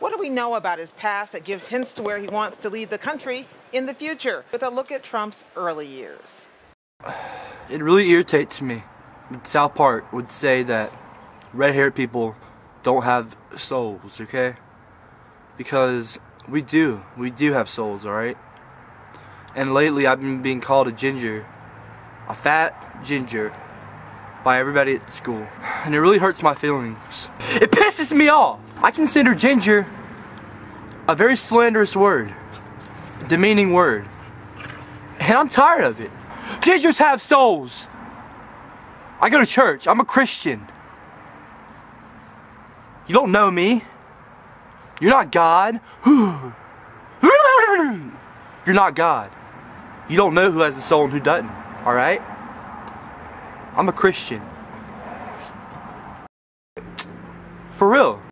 What do we know about his past that gives hints to where he wants to lead the country in the future? With a look at Trump's early years. It really irritates me. South Park would say that red haired people don't have souls, okay? Because we do. We do have souls, alright? And lately I've been being called a ginger. A fat ginger. By everybody at school. And it really hurts my feelings. It pisses me off! I consider ginger a very slanderous word. Demeaning word. And I'm tired of it. Gingers have souls! I go to church. I'm a Christian. You don't know me. You're not God. You're not God. You don't know who has a soul and who doesn't. Alright? I'm a Christian. For real.